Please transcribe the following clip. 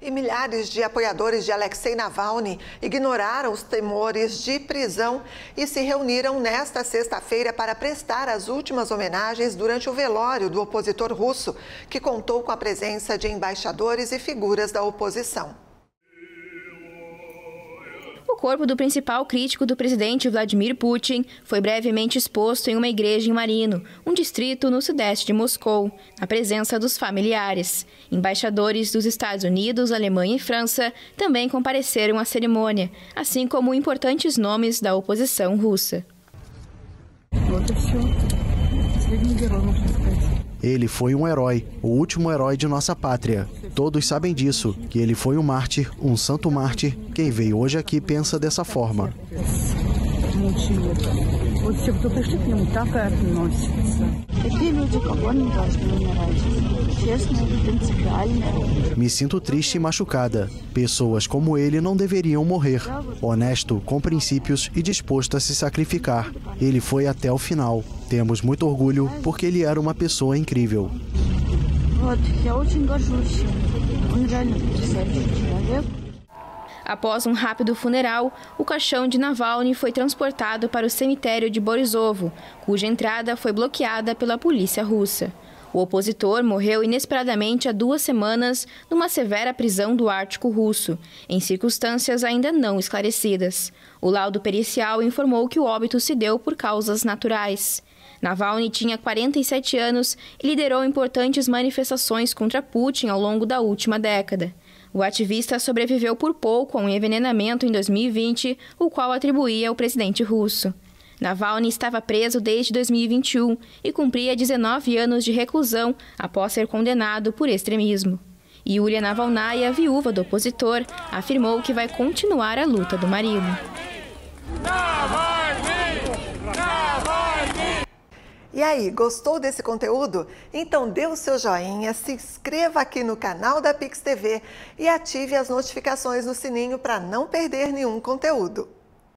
E milhares de apoiadores de Alexei Navalny ignoraram os temores de prisão e se reuniram nesta sexta-feira para prestar as últimas homenagens durante o velório do opositor russo, que contou com a presença de embaixadores e figuras da oposição corpo do principal crítico do presidente Vladimir Putin foi brevemente exposto em uma igreja em Marino, um distrito no sudeste de Moscou, na presença dos familiares. Embaixadores dos Estados Unidos, Alemanha e França também compareceram à cerimônia, assim como importantes nomes da oposição russa. Ele foi um herói, o último herói de nossa pátria. Todos sabem disso, que ele foi um mártir, um santo mártir. Quem veio hoje aqui pensa dessa forma. Me sinto triste e machucada. Pessoas como ele não deveriam morrer. Honesto, com princípios e disposto a se sacrificar. Ele foi até o final. Temos muito orgulho porque ele era uma pessoa incrível. Após um rápido funeral, o caixão de Navalny foi transportado para o cemitério de Borisovo, cuja entrada foi bloqueada pela polícia russa. O opositor morreu inesperadamente há duas semanas numa severa prisão do Ártico russo, em circunstâncias ainda não esclarecidas. O laudo pericial informou que o óbito se deu por causas naturais. Navalny tinha 47 anos e liderou importantes manifestações contra Putin ao longo da última década. O ativista sobreviveu por pouco a um envenenamento em 2020, o qual atribuía ao presidente russo. Navalny estava preso desde 2021 e cumpria 19 anos de reclusão após ser condenado por extremismo. Yulia Navalnaya, viúva do opositor, afirmou que vai continuar a luta do marido. E aí, gostou desse conteúdo? Então dê o seu joinha, se inscreva aqui no canal da Pix TV e ative as notificações no sininho para não perder nenhum conteúdo.